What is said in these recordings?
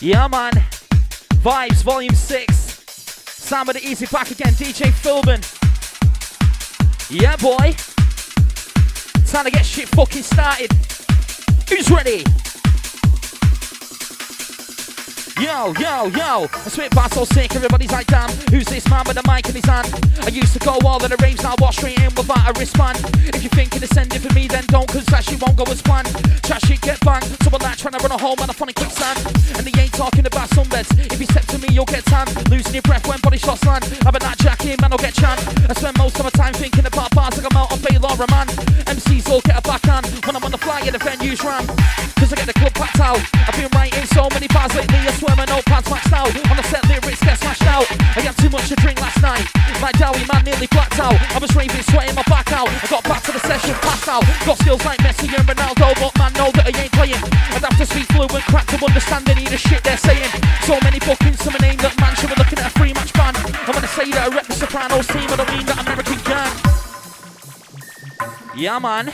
Yeah, man. Vibez, Volume 6. Sound of the Eazy back again. DJ Philbin. Yeah, boy. Time to get shit fucking started. Who's ready? Yo, yo, yo, I spit bars so sick, everybody's like, damn, who's this man with a mic in his hand? I used to go all of the raves, now I walk straight in without a wristband. If you're thinking of sending for me, then don't, cause that shit won't go as planned. Chat shit get someone like trying to run a home on a funny quicksand. And they ain't talking about sunbeds, if you step to me, you'll get tan. Losing your breath when body shots land. Having that jacket, man, I'll get chan. I spend most of my time thinking about bars like I'm out on Baylor, man. MCs all get a backhand when I'm on the fly in the venue's ram. Cause I get the club packed out. I've been writing so many bars lately, I swear my notepad's maxed out. On the set, lyrics get smashed out. I had too much to drink last night. My dowie man nearly blacked out. I was raving, sweating my back out. I got back to the session, passed out. Got skills like Messi and Ronaldo, but man, know that I ain't playing. I'd have to speak fluent crack to understand any of the shit they're saying. So many bookings, some name that man should be looking at a three match ban. I'm gonna say that I rep the Sopranos team, I don't mean that American gang. Yeah, man.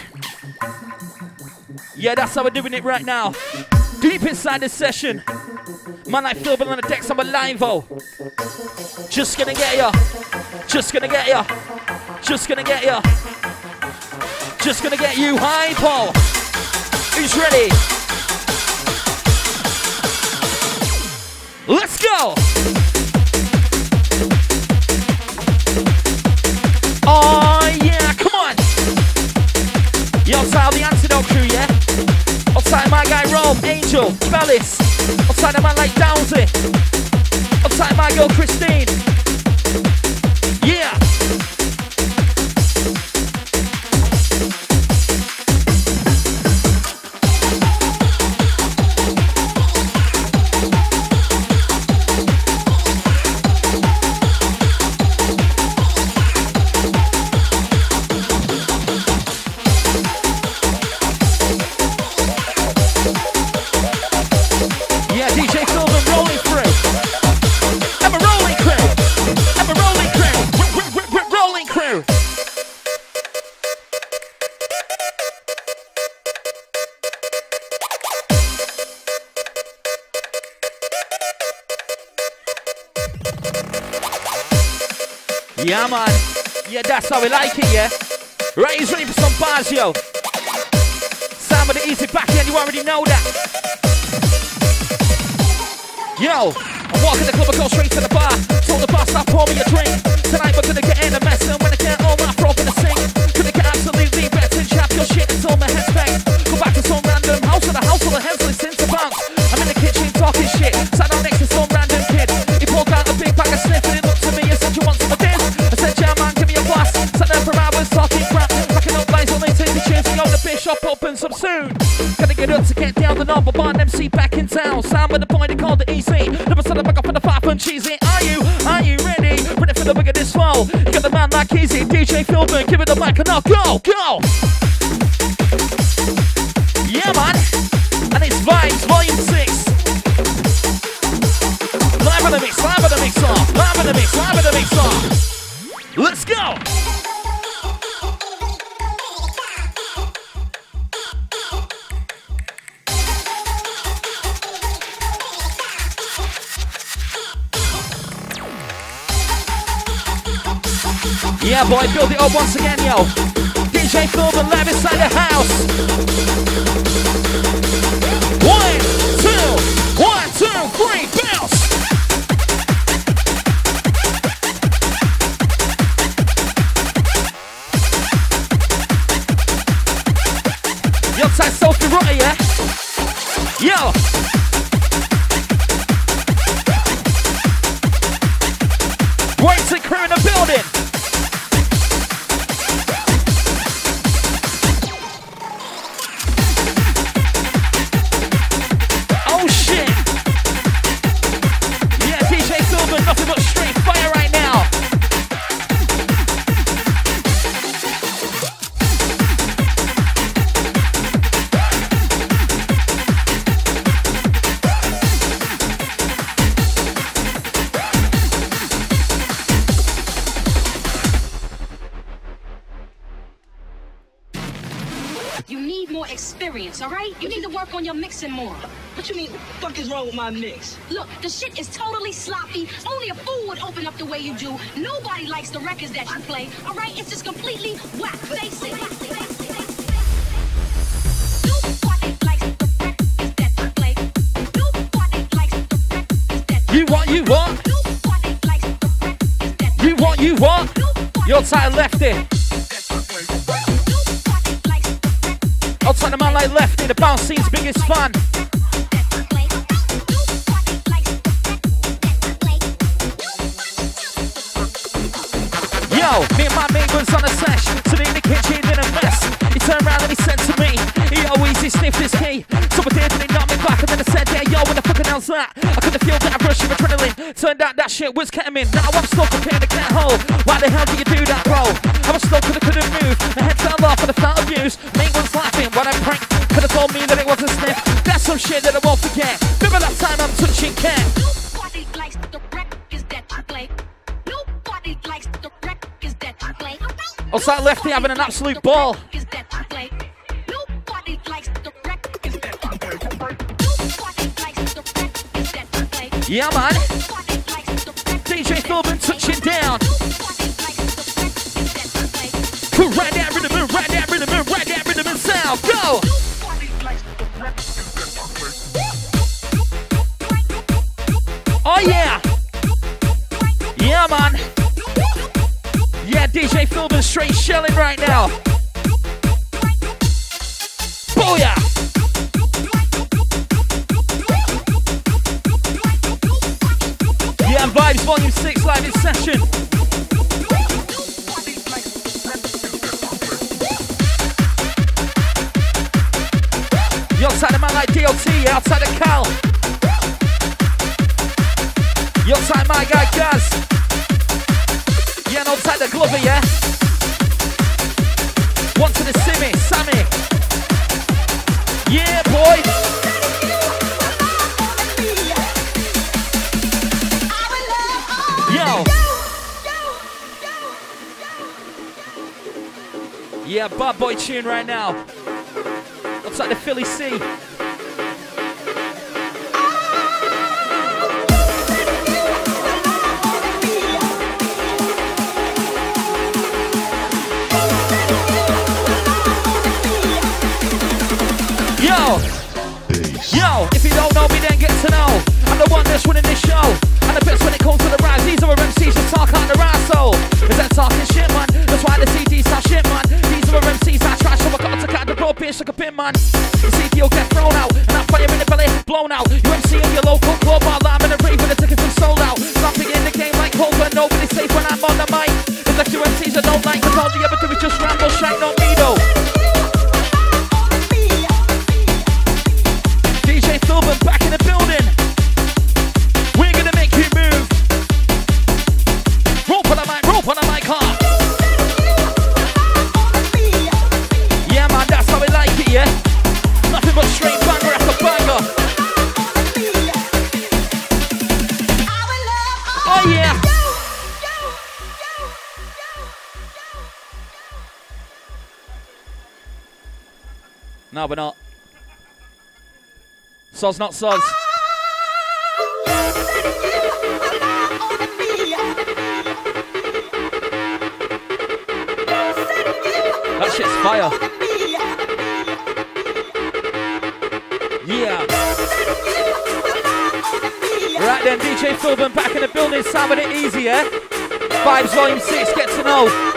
Yeah, that's how we're doing it right now. Deep inside this session. Man, I feel on the decks, I'm alive, oh. Just gonna get ya. Just gonna get ya. Just gonna get ya. Just gonna get you high, Paul. Who's ready? Let's go. Rome, Angel, Bellis. Outside a man like Downsy. Outside my girl Christine. We like it, yeah? Right, he's ready for some bars, yo. Sam with the Eazy backhand, you already know that. Yo, I'm walking the club, I go straight to the bar. Told the bar, stop, pour me a drink. Tonight we're gonna get in a mess, and when soon. Gotta get up to get down the number, Barn MC back in town. Sam with the boy, they called it Eazy. Never said the back up for the five and cheesy. Are you, are you ready? Ready for the bigger this flow? You got the man like Eazy, DJ Philbin, give it the mic and now go, go! Yeah, man. And it's Vibez Volume 6. Live in the mix, live in the mix off. Live in the mix, live in the mix off. Let's go! Boy, build it up once again, yo. DJ Philbin live inside the house. Experience, all right? You need to work on your mixing more. What you mean? What the fuck is wrong with my mix? Look, the shit is totally sloppy. Only a fool would open up the way you do. Nobody likes the records that you play, all right? It's just completely whack. Face it. You want, You want. You what? You what? Your title lefty. Outside the man like Lefty, the bounce scene's biggest fan. Yo, me and my mate was on a sesh, today in the kitchen in a mess. He turned around and he said to me, Yo, easy sniff this key. So I did and he knocked me back and then I said, Yeah, yo, what the fucking hell's that? I could have feel that rush of adrenaline. Turned out that shit was ketamine. Now I'm stuck up in the cat hole. Why the hell do you do that, bro? I was stuck and I couldn't move. My head fell off and I felt abused. Mate was laughing when I pranked. Could have told me that it was a sniff. That's some shit that I won't forget. Remember that time I'm touching cat. Nobody likes the records that you play. Nobody likes the records that you play. Outside lefty having an absolute ball. Yeah, man. DJ Philbin touching down. Right that rhythm and right that rhythm and right that rhythm and sound. Go! Oh yeah! Yeah, man. Yeah, DJ Philbin straight shelling right now. Booyah! 6 live session. You outside of man like DLT, outside of Cal. You outside my guy Gaz. Yeah, and outside the Glover, yeah? Tune right now. Looks like the Philly C. like a pin, man. The will get thrown out, and that fire in the belly blown out. You MC in your local club, while I'm in a rave with a ticket from sold out. Something in the game like cold, but nobody's safe when I'm on the mic. It's like you MCs that don't like, cause all the ever do is just ramble, shine on me though. No, we're not. Soz, not soz. Ah, that shit's fire. Yeah. Right then, DJ Philbin back in the building, sounding it easy, yeah? Vibez Volume 6, get to know.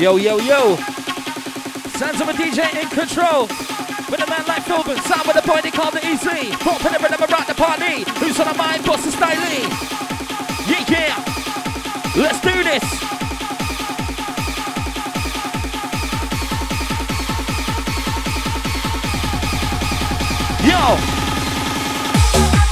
Yo, yo, yo. Sounds of a DJ in control. With a man like Philbin, sound with a boy they call the Eazy. Pop in the rhythm rock the party. Who's on the mind? Boss the style? Yeah, yeah. Let's do this. Yo.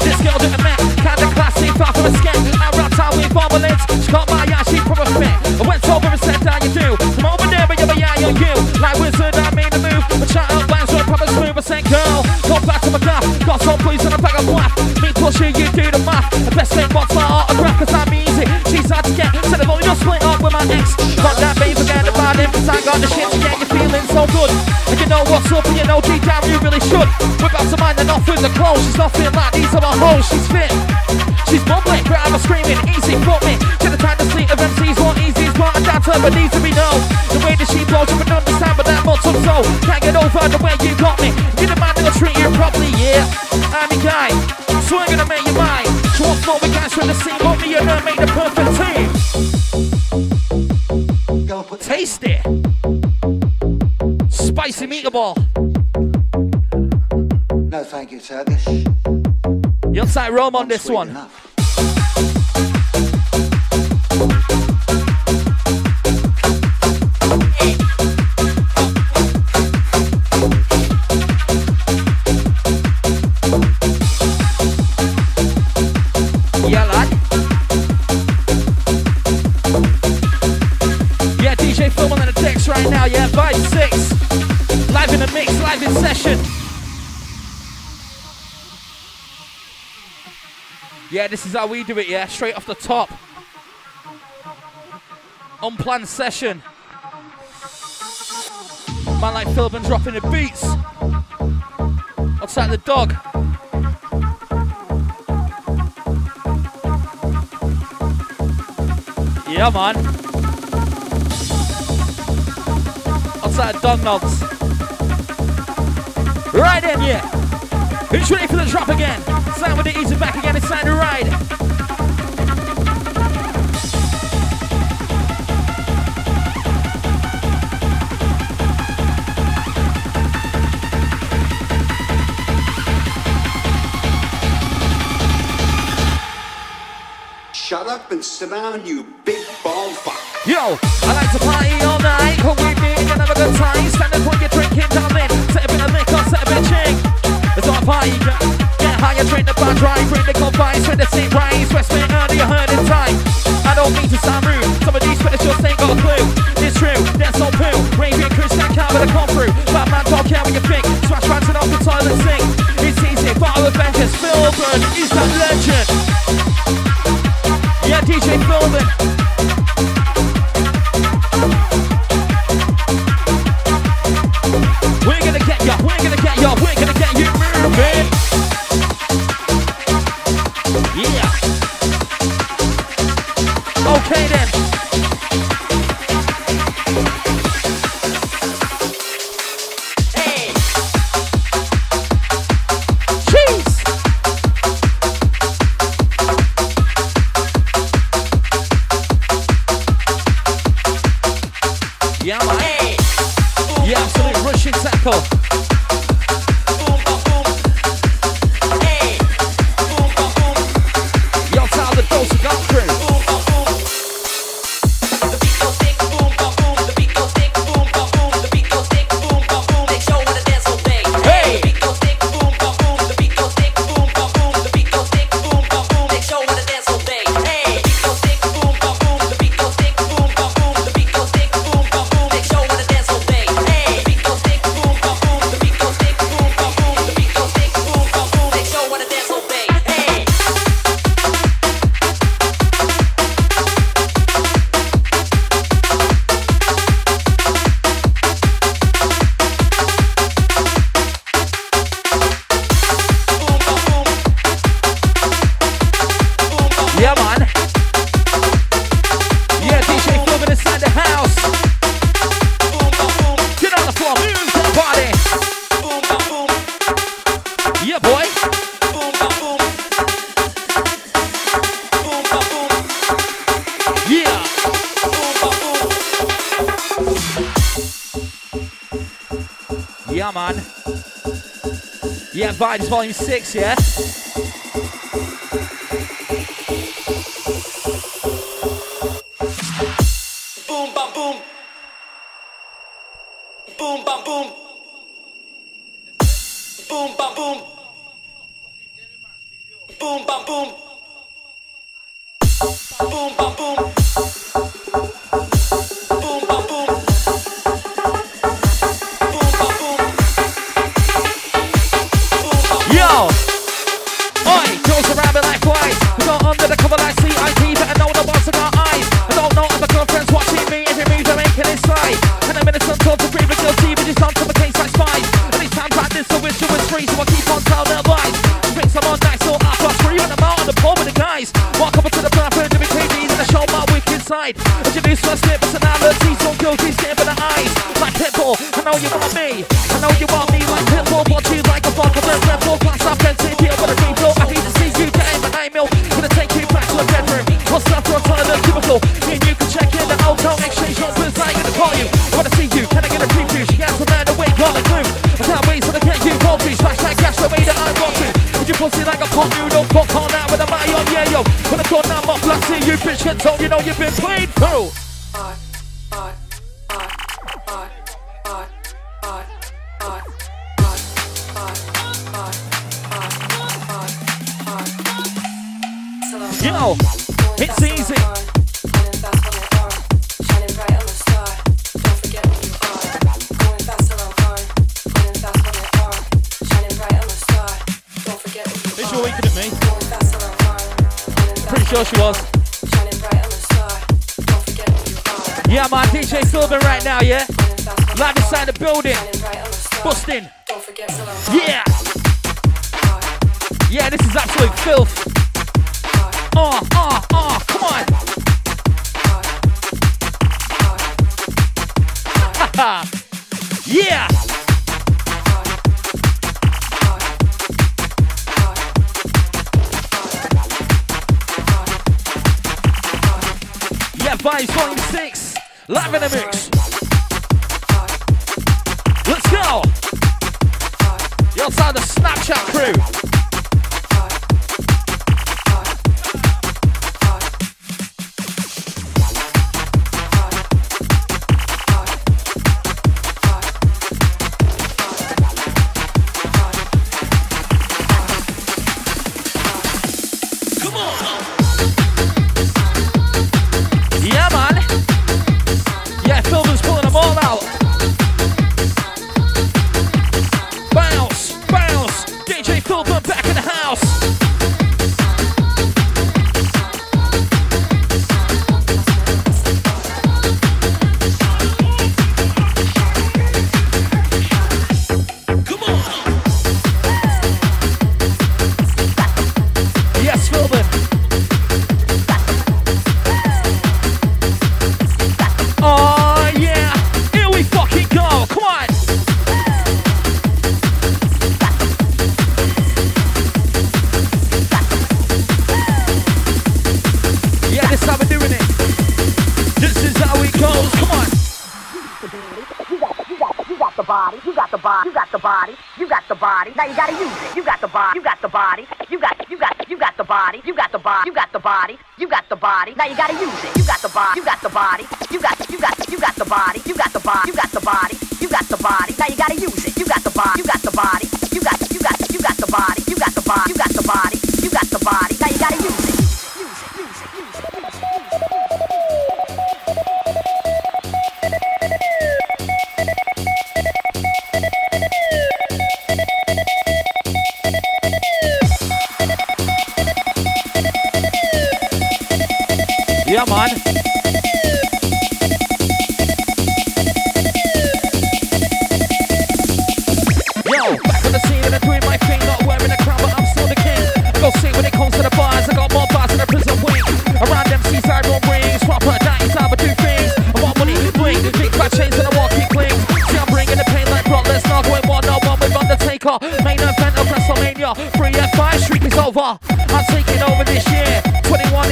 This girl did the man, kinda classy, far from a scandal. I rap how we formulates. She caught my eye, she from a fit. I went over and said, how you do? Come over there, but you're eye on you. Like wizard, I made the move. But shout out, bounce, so proper smooth. I said, girl, go back to my car. Got some please and a bag of whack. Me pushing, you do the math. The best thing wants my autograph, cause I'm easy. She's hard to get. Said I've only just split up with my ex. Got that babe, forget about him, cause I got the shit to get you so good. And you know what's up, and you know deep down you really should. Whip out some mind and off with the clothes. She's not feeling like these are my hoes. She's fit. She's bubbling, grab her screaming, easy, fuck me. To the time to sleep of MCs, what easy is what I down to, but needs to be known. The way that she blows, you can understand, but that much so. Can't get over the way you got me. You're the man that'll treat you properly, yeah. I'm guy, so I'm gonna make you mine. She wants more, we guys from the scene, but me and her make the perfect team. Meatball. No, thank you, Turkish. You'll say Rome on this one. Enough. Yeah, this is how we do it, yeah, straight off the top. Unplanned session. Man like Philbin dropping the beats. Outside the dog. Yeah, man. Outside the dog knobs. Right in, yeah. Who's ready for the drop again? Sound with the Eazy back again, it's time to ride. Shut up and sit down, you big bald fuck. Yo, I like to party all night. Come with me and have a good time. Stand up when you're higher, train the bar dry, bring the confines, when the seat rise, West Bay early, you heard in time. I don't mean to sound rude, some of these just ain't got a clue. It's true, that's all poo. Raving Chris, that can't with a come through. Yeah, man. Yeah, DJ Philbin inside the house. Get on the floor, party. Yeah, boy. Yeah. Yeah, man. Yeah, vibes volume six, yeah? bitch can tell you know you've been played through. now, yeah? Live inside the building.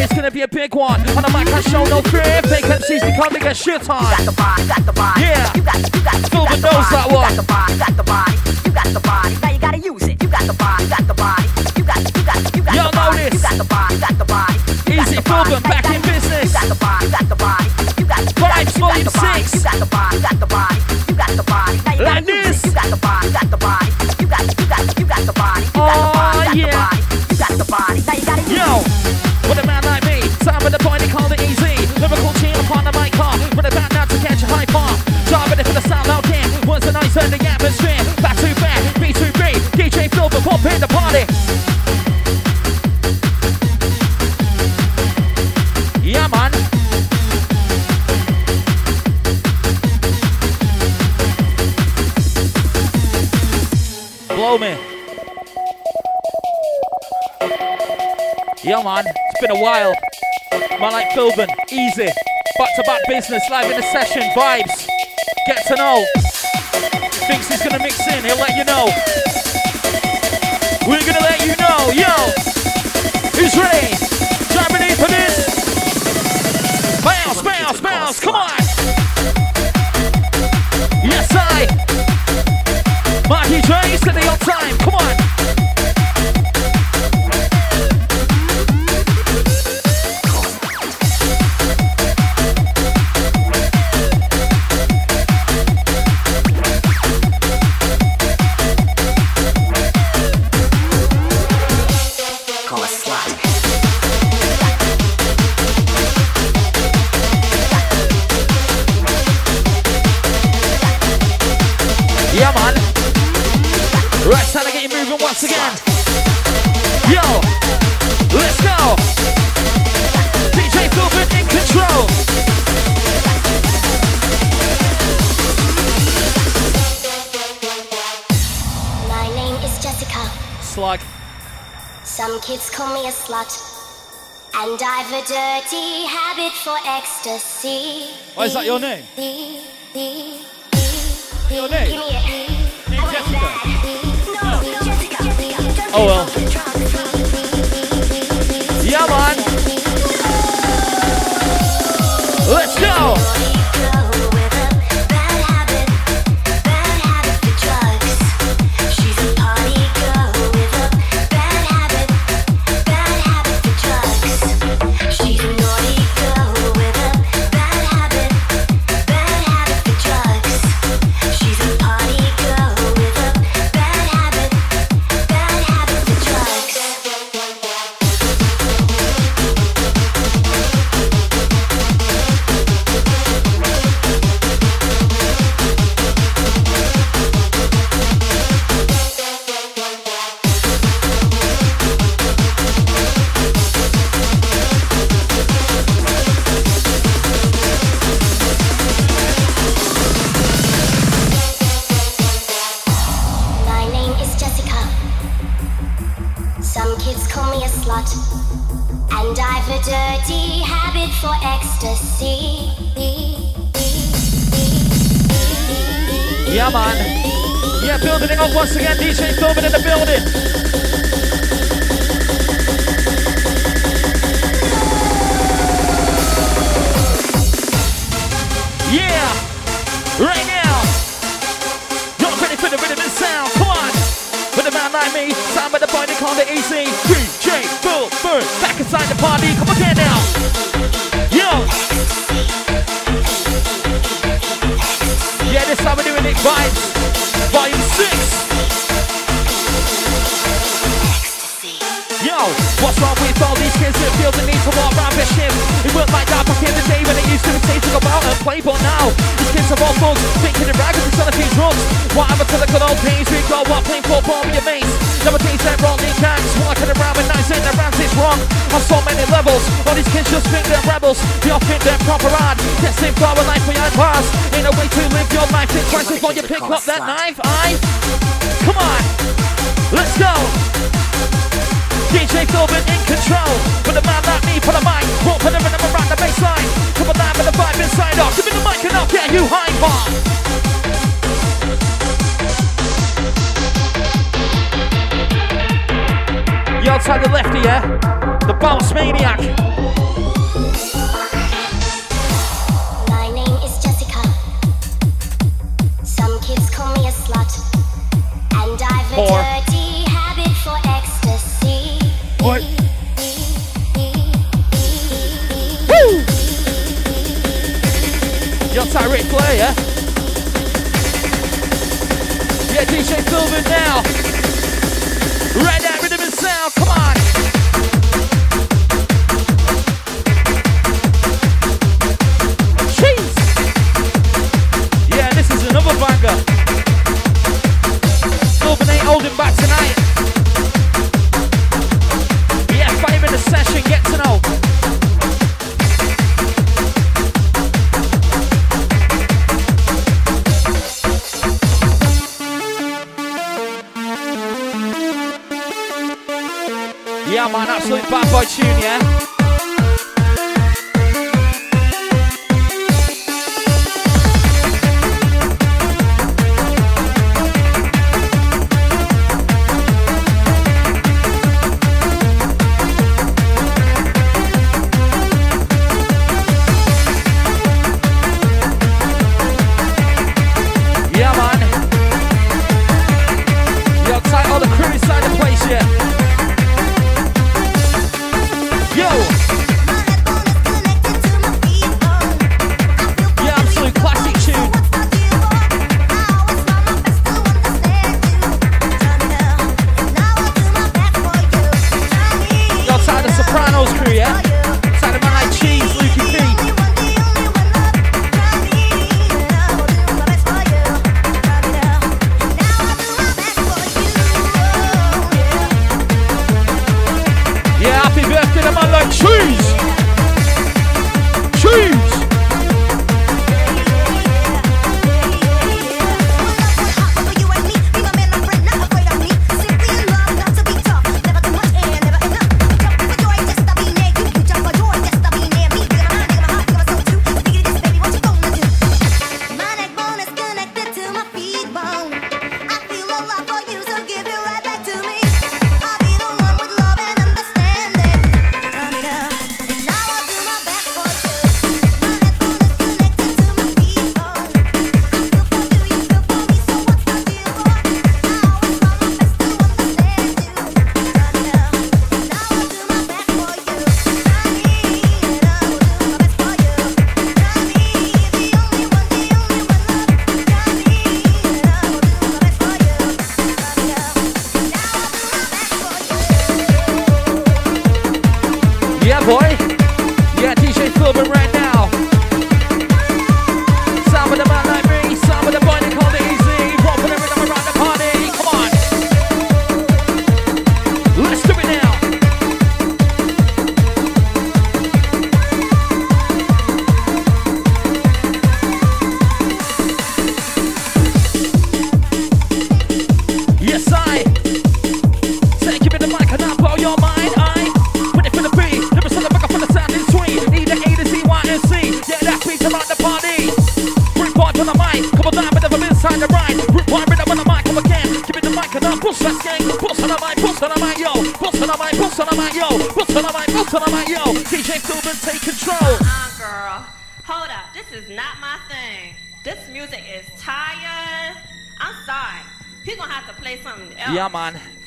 it's gonna be a big one. On the mic, I show no crib. Vacancies to come to get shit on. You got the body, got the body. Yeah. You got, you got, you Silver got knows the body, that one. You got the body, got the body. You got the body. Now man. It's been a while. My like Philbin, Eazy. Back to back business, live in the session, vibes. Get to know. Thinks he's gonna mix in, he'll let you know. Why is that your name? Your name? Name Jessica. Oh, oh well. to the good old peas. we got what playing for bomb your mates. that T's and rolling gangs. Walking around with knives and their rant is wrong. On so many levels. All these kids just think they're rebels. They all think they're proper odd. Testing for a life behind bars. Ain't a way to live your life. Think twice before you pick up that knife. I. Come on. Let's go. DJ Philbin in control. With a man like me, put a mic. Won't put a rhythm around the baseline. Come alive with the vibe inside off. Give me the mic and I'll get you high bar. You outside the lefty, yeah? The bounce maniac. My name is Jessica. Some kids call me a slut. And I've a dirty habit for ecstasy. What? You outside Ric Flair, yeah? Yeah, DJ Philbin now. Yeah, five session, get to know. Yeah, man, absolute bad boy tune? Yeah,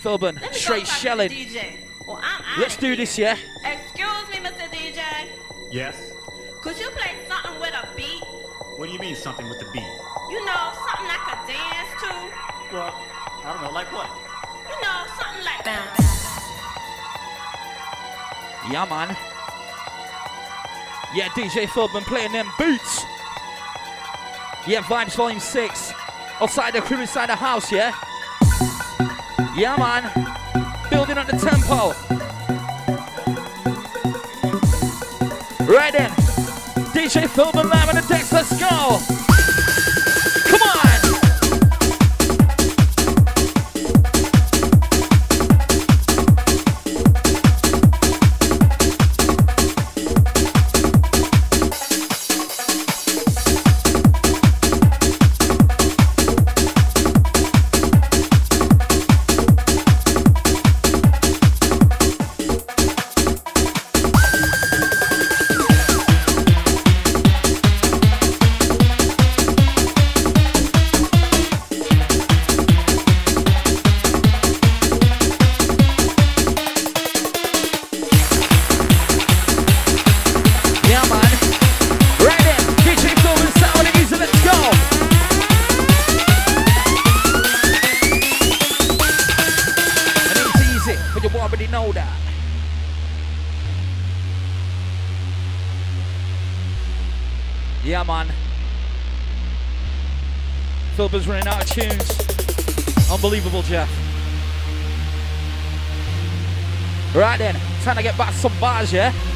man. Philbin, Let me go straight talk to the shelling. DJ. Well, I'm Let's do here. this, yeah? Excuse me, Mr. DJ. Yes? Could you play something with a beat? What do you mean something with the beat? You know, something I could dance to. Well, I don't know, like what? You know, something like Yeah, man. Yeah, DJ Philbin playing them boots. Yeah, Vibez Volume 6. Outside the crew, inside the house, yeah? Yeah, man. Building up the tempo. Right then. DJ Philbin live on the decks, let's go. Time to get back some bars, yeah?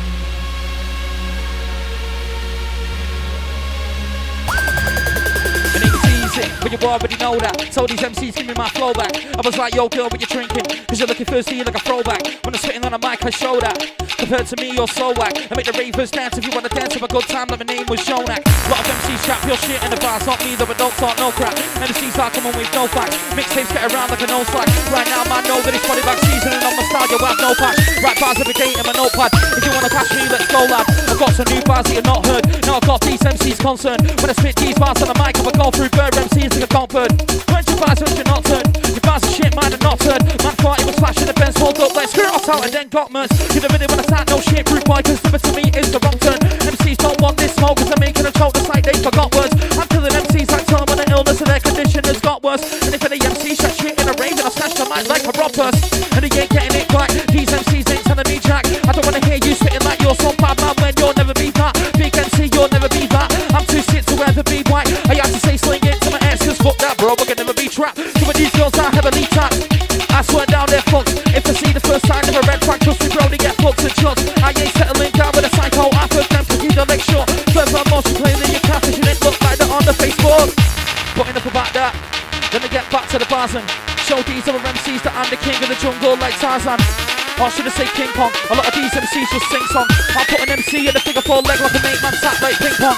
But you already know that. Told these MCs, give me my flow back. I was like, yo, girl, what you drinking? Cause you're looking thirsty like a throwback. When I'm spitting on a mic, I show that. Compared to me, you're so whack. I make the ravers dance if you wanna dance. Have a good time, like my name was Jonak. Lot of MCs chat pure shit in the bars, not me, though I don't talk no crap. MCs are coming with no facts. Mixtapes get around like a no slack. Right now, man, know that it's body back season and on my style, you have no patch. Right bars every day in my notepad. If you wanna catch me, let's go, lad. I've got some new bars that you've not heard. Now I've got these MCs concerned. When I spit these bars on the mic, I've gone through bird MCs like a Concorde. When you bars, when you're not turned. Your bars are shit, mine are not turned. Man thought it was flashing the fence, hold up, let's screw us out and then got murs. Give a minute when I start, no shit, proof boy, cause to me is the wrong turn. MCs don't want this smoke, cause I'm making a choke, just like they forgot words. I'm killing MCs like Tom when an illness and their condition has got worse. And if any MC shot shit in a rave, then I'll snatch the mic like a rob. And he ain't getting it don't wanna hear you spitting like you're so bad, man, when you'll never be that. Big MC, you'll never be that. I'm too sick to ever be white. I have to say sling it to my ass, cause fuck that, bro, we're gonna never be trapped. Some of these girls are heavily tapped. I swear down their fucks. If they see the first sign of a red flag, trust me, bro, they get fucked and shots. I ain't settling down with a psycho. I first them to keep the leg short. Furthermore, she playing in your catfish and it look like that on the Facebook. Get back to the bars and show these other MCs that I'm the king of the jungle like Tarzan. Or should I say King Kong? A lot of these MCs just sing song. I'll put an MC in a figure four leg like a mate man tap like ping pong.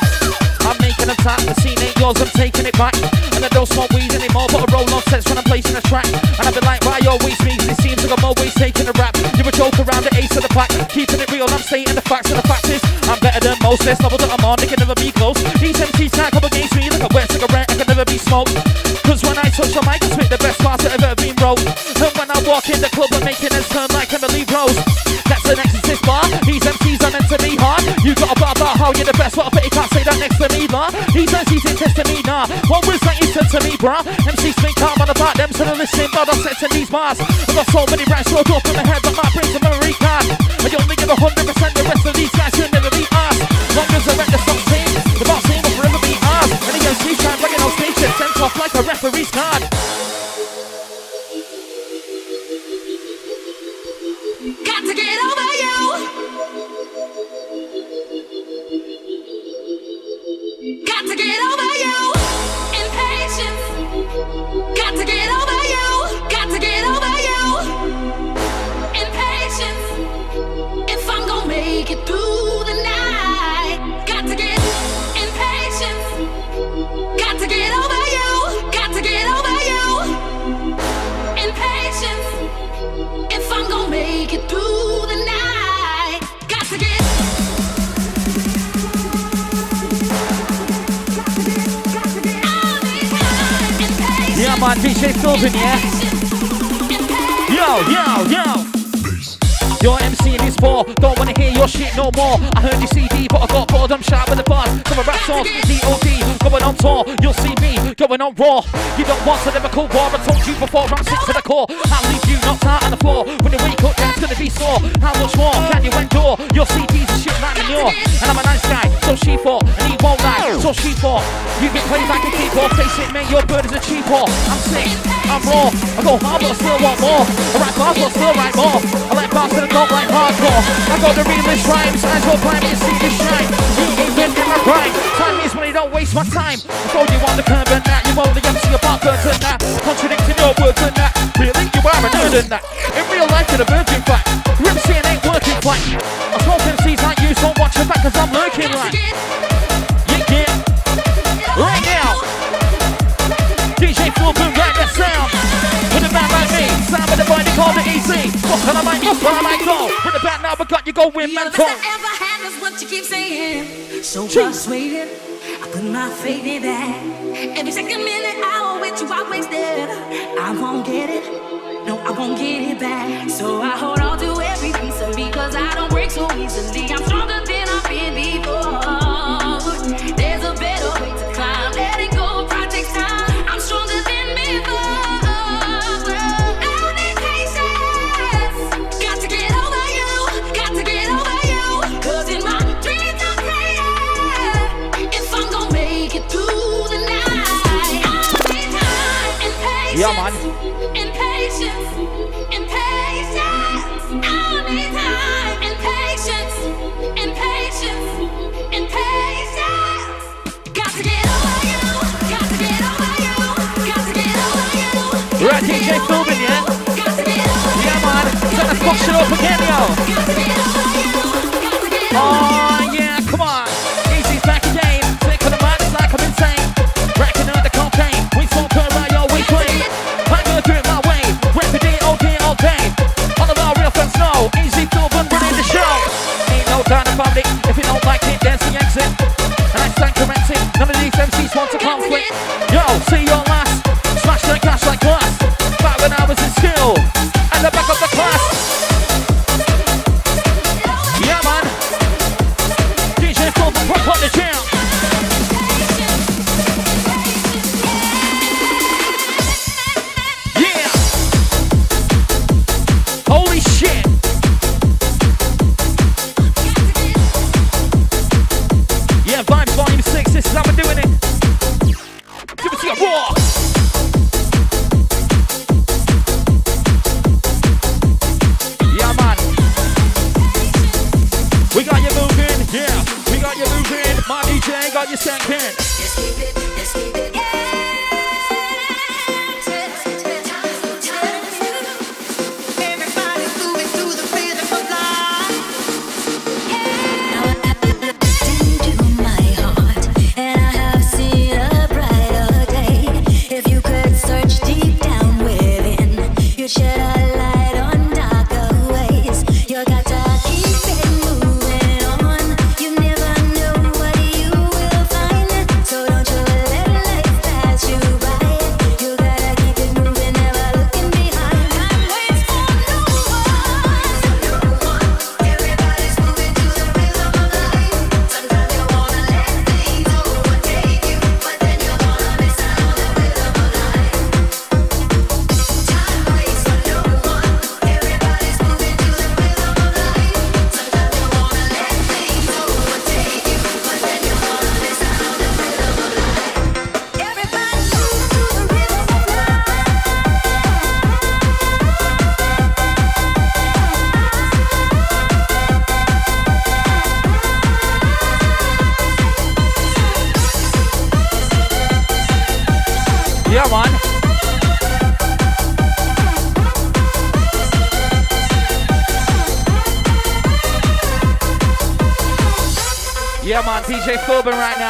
I'm making a tap, the scene ain't yours, I'm taking it back. And I don't smoke weed anymore, but I roll on sets when I'm placing a track. And I've been like, why always me? It seems like I'm always taking a rap. You're a joke around the ace of the pack. Keeping it real, I'm stating the facts, and the fact is, I'm better than most. There's level that I'm on, they can never be close. These MCs can't come against me like a wet cigarette, Never be smoked. Cause when I touch the mic, I spit the best parts that ever been wrote. And when I walk in the club, I'm making it turn like Emily Rose. That's an exorcist bar. These MCs are meant to be hard. You got a bar about how you're the best, but I bet you can't say that next to me, bar. These MCs ain't testing me, nah. What was that you said to me, bruh? MCs think I'm on about them, so they're listening, but I'm set to these bars. I've got so many rhymes stored up in my head, but my brain's a memory card. I only give a hundred percent, Yeah, man, DJ Philbin, yeah? Yo, yo, yo. Your MC in his ball, don't wanna hear your shit no more. I heard your CD, but I got bored, I'm sharp with the bars. Some of rap songs, DOD, going on tour. You'll see me going on raw. You don't want a lyrical war, I told you before, I'm sick to the core. I'll leave you knocked out on the floor. When you wake up, that's gonna be sore. How much more can you endure? Your CD's a shit like manure. And I'm a nice guy, so she thought, and he won't lie, so she thought. You get played like a keyboard, face it, man, your bird is a cheap whore. I'm sick, I'm raw. I go hard, but I still want more. I write bars, but I still write more. I like bars I don't like hardcore. I got the realest rhymes, as your prime is see the shine. You ain't been in my prime. Time is money, don't waste my time. I told you on the curb and that. You only MC about and that. Contradicting your words and that. Really? You are a nerd in that. In real life, you're a virgin fact. Your MCing ain't working quite. I smoke MCs like you, so watch your back, cause I'm lurking like. Yeah, yeah. Right now. Sound with the body called the easy. What I might go, where I might go. With a band now, but got you going The mental. best I ever had is what you keep saying. So persuaded, I put my faith in that. Every second minute hour with you, I wasted. I won't get it. No, I won't get it back. So I hold on to every piece of me, cause I don't break so easily. I'm stronger than I've been before. Patience, yeah, man. Impatience, impatience, DJ Philbin, yeah? Yeah, man. Turn the function up again, yo. Oh. public. If you don't like it, there's the exit. And I stand corrected. None of these MCs want to conflict. Yo, see your last. Smash that cash like glass. Back when I was in school.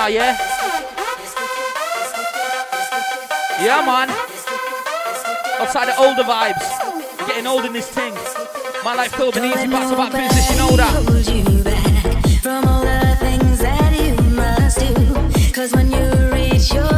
now, yeah? Yeah, man. Outside the older vibes. Getting old in this thing. My life filled been easy, back to business, you know that. From all the things that you must do. Cause when you reach your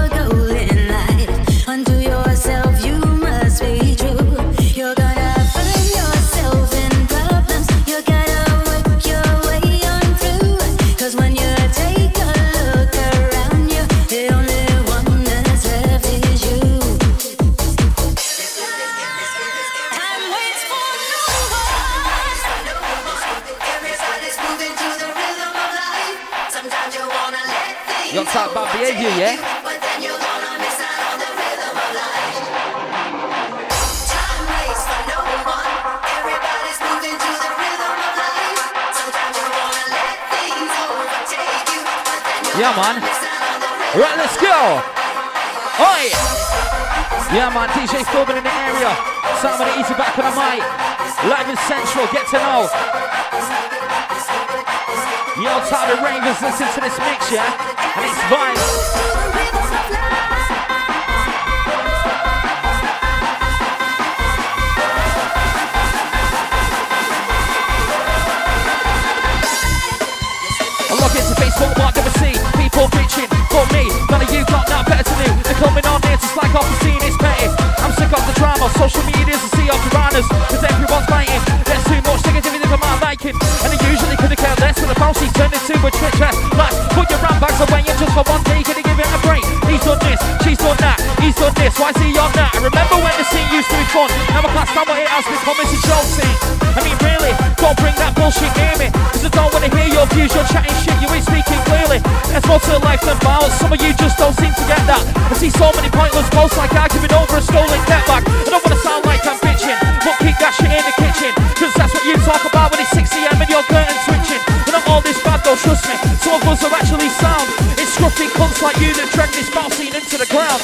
house, we're coming to Chelsea. I mean, really, don't bring that bullshit near me. Cause I don't wanna hear your views, you're chatting shit, you ain't speaking clearly. There's more to life than miles. some of you just don't seem to get that. I see so many pointless posts like arguing over a stolen netback. I don't wanna sound like I'm bitching, but keep that shit in the kitchen. Cause that's what you talk about when it's 6am and your curtain switching. We're not all this bad though, trust me, some of us are actually sound. It's scruffy cunts like you that drag this battle scene into the ground.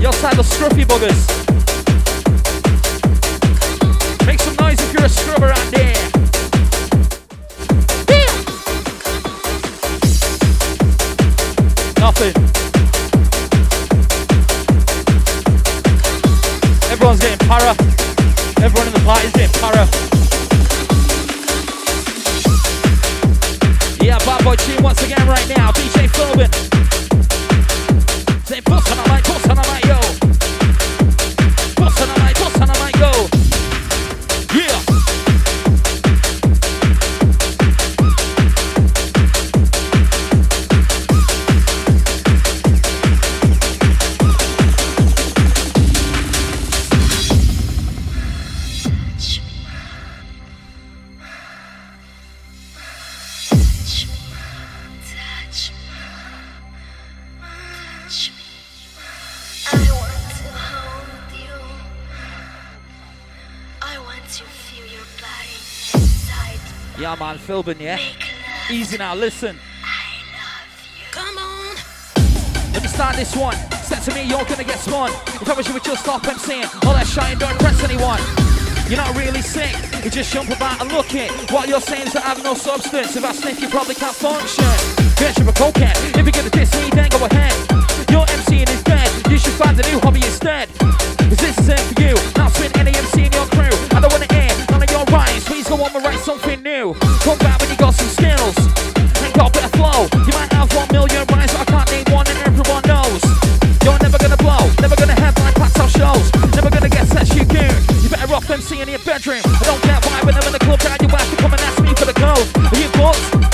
You're side the scruffy buggers. noise if you're a scrubber out there. Yeah. Nothing. Everyone's getting para. Everyone in the party's getting para. Yeah, Bad Boy Tune once again right now. DJ Philbin. Yeah, yeah? Easy now, listen. Come on. Let me start this one. Said to me, you're gonna get spun. If I was you, would just stop saying All that shine don't impress anyone. You're not really sick. You just jump about and look it. What you're saying is that I have no substance. If I sniff, you probably can't function. Get you a cokehead. If you're gonna diss me, then go ahead. Your MCing is dead. You should find a new hobby instead. Cause this is it for you. Not spin any MC in your Come back when you got some skills. Ain't got a bit of flow. You might have one million rhymes, but I can't name one and everyone knows. You're never gonna blow, never gonna headline past our shows, never gonna get such you goon. You better off MC in your bedroom. I don't get why when I'm in the club, down you have to come and ask me for the code. Are you booked?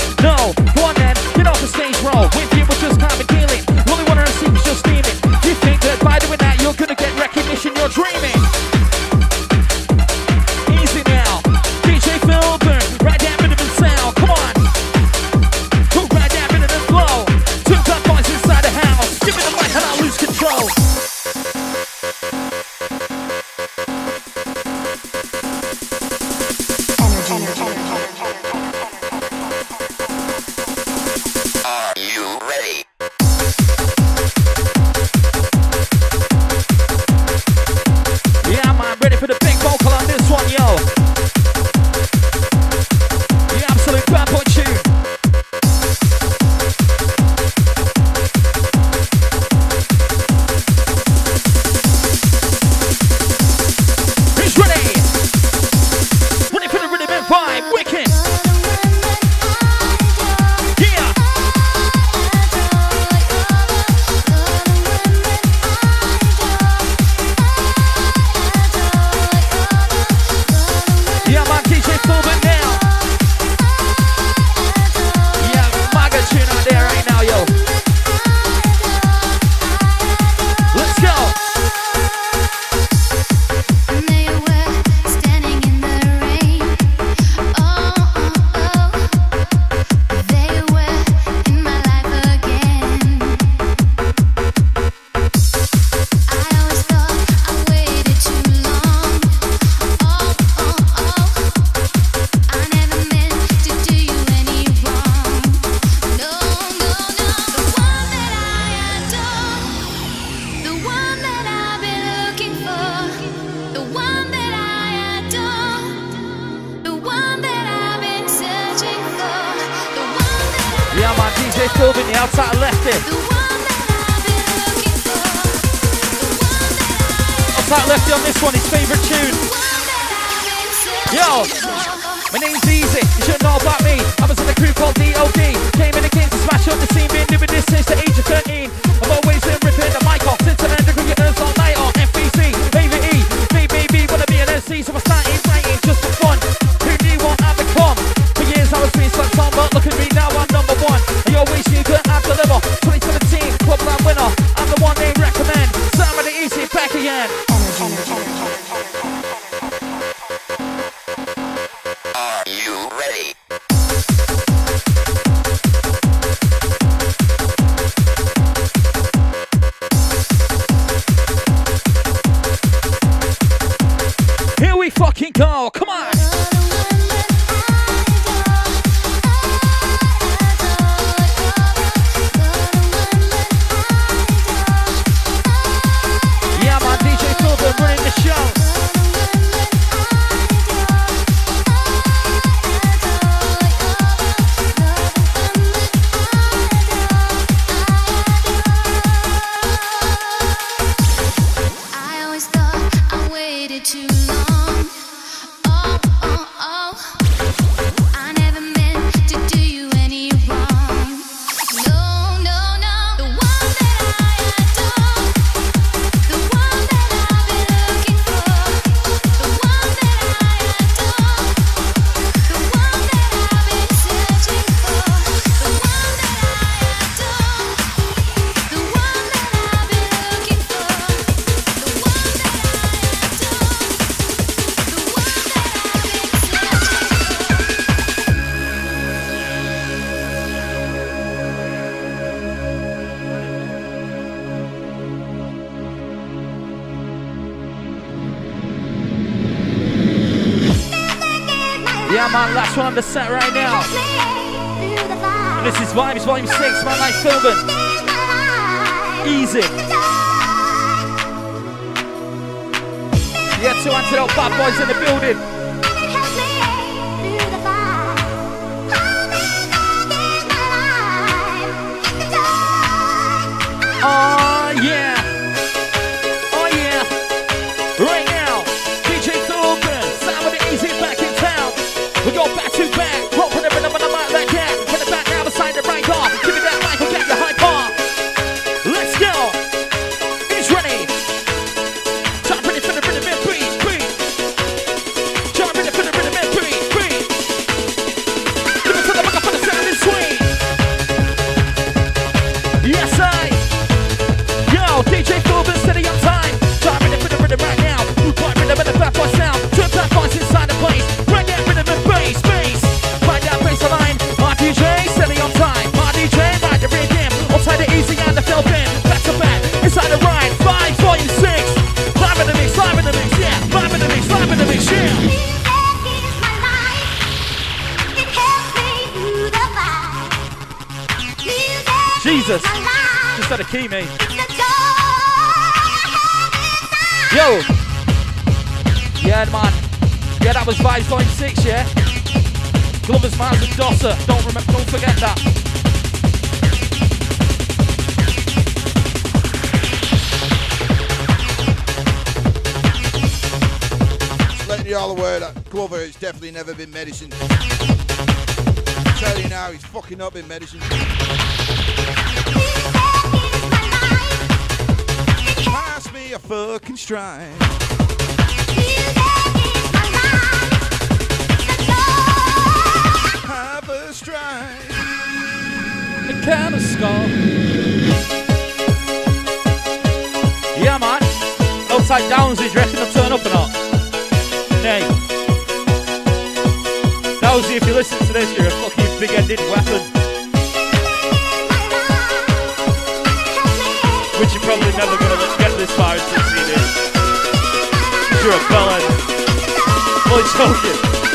Yeah, man, last one on the set right now. This is Vibez Volume 6, man, like Philbin. Eazy. Yeah, two antidote bad boys in the building. Oh Just had a key, mate. Yo. Yeah, man. Yeah, that was Vibez Volume 6, yeah? Glover's Miles and Dosser. Don't remember, don't forget that. Just letting you all aware that Glover has definitely never been medicine. I'm telling you now, he's fucking up in medicine. A fucking stride. Have a stride. The kind of skull. Yeah, man. Upside downs, is reckon to turn up or not? Nay. Dowsy, if you listen to this, you're a fucking big-headed weapon. Which you're probably never gonna get this far 16 years. You're a bellend. Only joking.